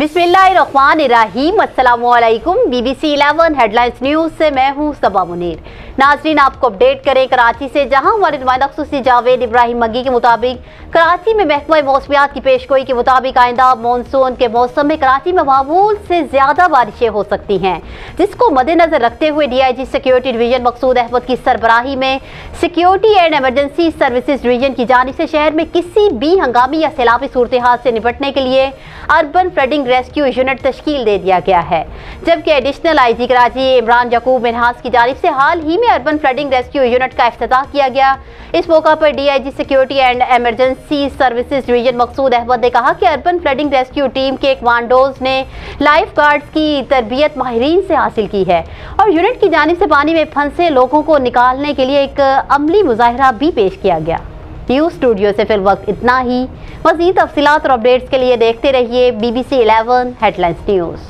बिस्मिल्लाहिर्रहमानिर्रहीम। अस्सलाम वालेकुम बीबीसी 11 हेडलाइंस न्यूज़ से मैं हूँ सबा मुनीर। नाजरीन, आपको अपडेट करें कराची से, जहाँ हमारे नुमाइंदा खसूसी जावेद इब्राहिम मगी के मुताबिक कराची में महकमा मौसमियात की पेशगोई के मुताबिक आइंदा मानसून के मौसम में कराची में मामूल से ज़्यादा बारिशें हो सकती हैं, जिसको मद्देनजर रखते हुए D I G security division Maqsood Ahmed की सरबराही में security and emergency services division की जानब से शहर में किसी भी हंगामी या सैलाबी सूरत हाल से निपटने के लिए अर्बन फ्लडिंग रेस्क्यू यूनिट तश्कील दे दिया गया है, जबकि additional I G Karachi Imran Yaqub Minhas की जानब से हाल ही में अर्बन फ्लडिंग रेस्क्यू यूनिट का अफ्ताह किया गया। इस मौका पर D I G security and emergency services division Maqsood Ahmed ने कहा कि अर्बन फ्लडिंग रेस्क्यू टीम के कमांडोज ने लाइफ गार्ड्स की तरबियत माहरीन से हासिल की है और यूनिट की जानब से पानी में फंसे लोगों को निकालने के लिए एक अमली मुजाहरा भी पेश किया गया। न्यूज़ स्टूडियो से फिर वक्त इतना ही। मजीद तफसीत और अपडेट्स के लिए देखते रहिए B B C eleven headlines news